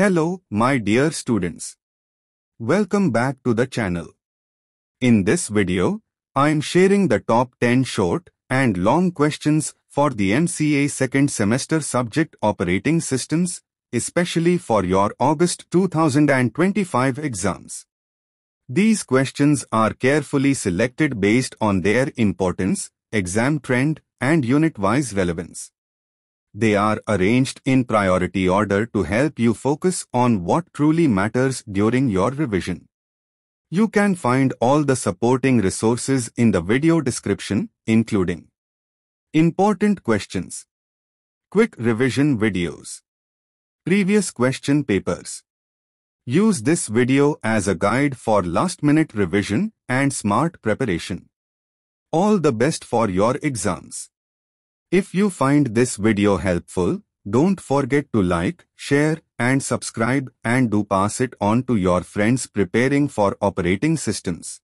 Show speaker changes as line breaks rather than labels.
Hello, my dear students. Welcome back to the channel. In this video, I am sharing the top 10 short and long questions for the MCA second semester subject operating systems, especially for your August 2025 exams. These questions are carefully selected based on their importance, exam trend, and unit-wise relevance. They are arranged in priority order to help you focus on what truly matters during your revision. You can find all the supporting resources in the video description, including Important questions Quick revision videos Previous question papers Use this video as a guide for last-minute revision and smart preparation. All the best for your exams. If you find this video helpful, don't forget to like, share and subscribe and do pass it on to your friends preparing for operating systems.